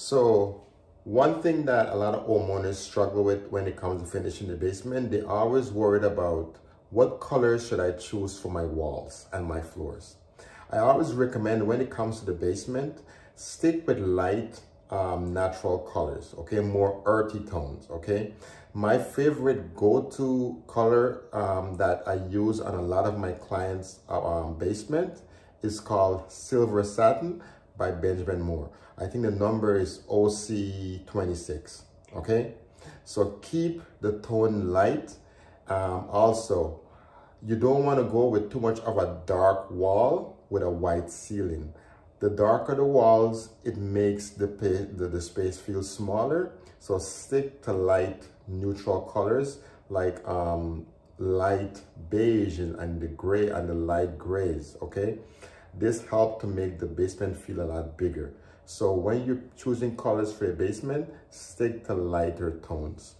So one thing that a lot of homeowners struggle with when it comes to finishing the basement, they always worried about what colors should I choose for my walls and my floors. I always recommend when it comes to the basement, stick with light um, natural colors, okay? More earthy tones, okay? My favorite go-to color um, that I use on a lot of my clients' uh, um, basement is called Silver Satin by Benjamin Moore. I think the number is OC26, okay? So keep the tone light. Um, also, you don't want to go with too much of a dark wall with a white ceiling. The darker the walls, it makes the, the, the space feel smaller. So stick to light neutral colors like um, light beige and the gray and the light grays, okay? This helped to make the basement feel a lot bigger. So when you're choosing colors for your basement, stick to lighter tones.